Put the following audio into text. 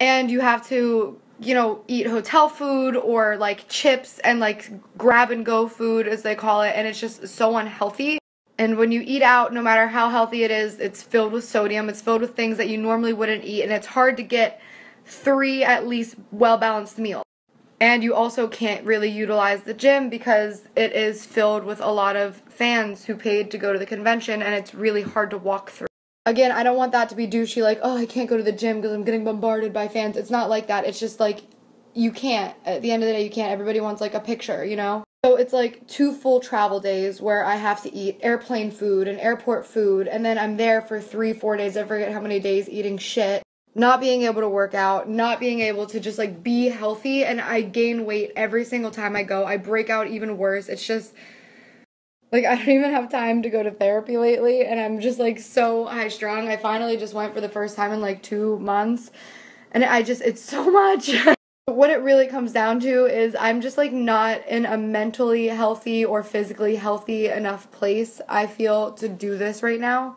and you have to you know eat hotel food or like chips and like grab and go food as they call it and it's just so unhealthy. And when you eat out no matter how healthy it is it's filled with sodium. It's filled with things that you normally wouldn't eat and it's hard to get three at least well balanced meals. And you also can't really utilize the gym because it is filled with a lot of fans who paid to go to the convention and it's really hard to walk through. Again, I don't want that to be douchey like, oh, I can't go to the gym because I'm getting bombarded by fans. It's not like that. It's just like you can't. At the end of the day, you can't. Everybody wants like a picture, you know? So it's like two full travel days where I have to eat airplane food and airport food, and then I'm there for three, four days. I forget how many days eating shit not being able to work out, not being able to just like be healthy, and I gain weight every single time I go. I break out even worse. It's just like I don't even have time to go to therapy lately, and I'm just like so high strung. I finally just went for the first time in like two months, and I just, it's so much. what it really comes down to is I'm just like not in a mentally healthy or physically healthy enough place, I feel, to do this right now.